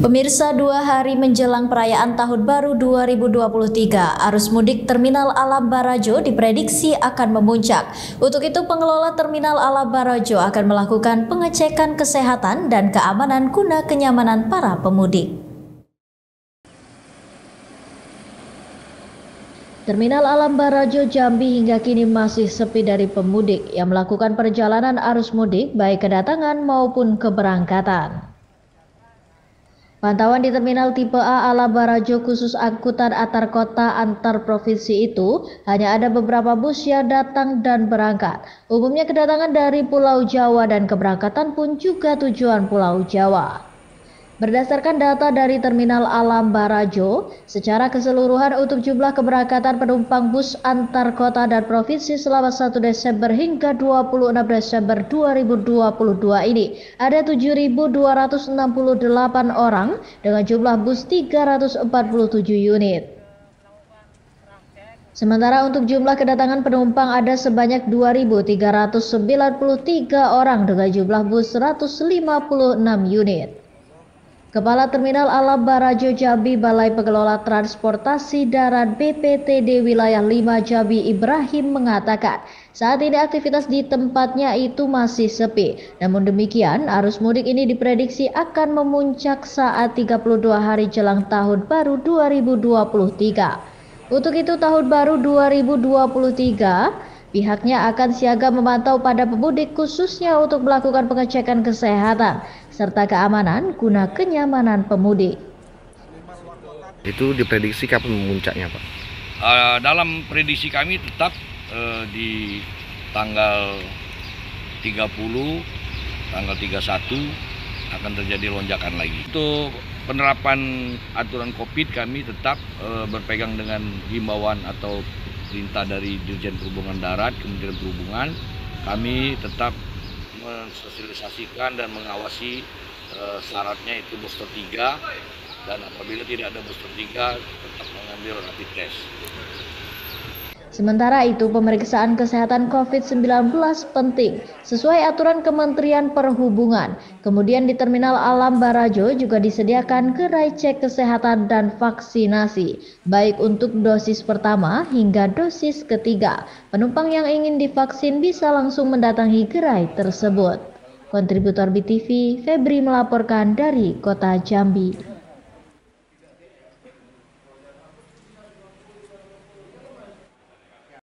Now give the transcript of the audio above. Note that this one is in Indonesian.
Pemirsa dua hari menjelang perayaan Tahun Baru 2023, arus mudik Terminal Alam Barajo diprediksi akan memuncak. Untuk itu pengelola Terminal Alam Barajo akan melakukan pengecekan kesehatan dan keamanan guna kenyamanan para pemudik. Terminal Alam Barajo Jambi hingga kini masih sepi dari pemudik yang melakukan perjalanan arus mudik baik kedatangan maupun keberangkatan. Pantauan di terminal tipe A ala Barajo khusus angkutan antar kota antar provinsi itu hanya ada beberapa bus yang datang dan berangkat. Umumnya kedatangan dari Pulau Jawa dan keberangkatan pun juga tujuan Pulau Jawa. Berdasarkan data dari Terminal Alam Barajo, secara keseluruhan untuk jumlah keberangkatan penumpang bus antar kota dan provinsi selama 1 Desember hingga 26 Desember 2022 ini ada 7.268 orang dengan jumlah bus 347 unit. Sementara untuk jumlah kedatangan penumpang ada sebanyak 2.393 orang dengan jumlah bus 156 unit. Kepala Terminal Alam Barajo Jambi Balai Pengelola Transportasi Darat BPTD Wilayah 5 Jambi Ibrahim mengatakan saat ini aktivitas di tempatnya itu masih sepi. Namun demikian arus mudik ini diprediksi akan memuncak saat 32 hari jelang tahun baru 2023. Untuk itu tahun baru 2023 Pihaknya akan siaga memantau pada pemudik khususnya untuk melakukan pengecekan kesehatan serta keamanan guna kenyamanan pemudik. Itu diprediksi kapan memuncaknya Pak? Uh, dalam prediksi kami tetap uh, di tanggal 30, tanggal 31 akan terjadi lonjakan lagi. Untuk penerapan aturan COVID kami tetap uh, berpegang dengan himbauan atau perintah dari Dirjen Perhubungan Darat, Kementerian Perhubungan, kami tetap mensosialisasikan dan mengawasi e, syaratnya itu booster 3 dan apabila tidak ada booster 3 tetap mengambil rapid test. Sementara itu, pemeriksaan kesehatan COVID-19 penting sesuai aturan Kementerian Perhubungan. Kemudian di Terminal Alam Barajo juga disediakan gerai cek kesehatan dan vaksinasi, baik untuk dosis pertama hingga dosis ketiga. Penumpang yang ingin divaksin bisa langsung mendatangi gerai tersebut. Kontributor BTV, Febri melaporkan dari Kota Jambi.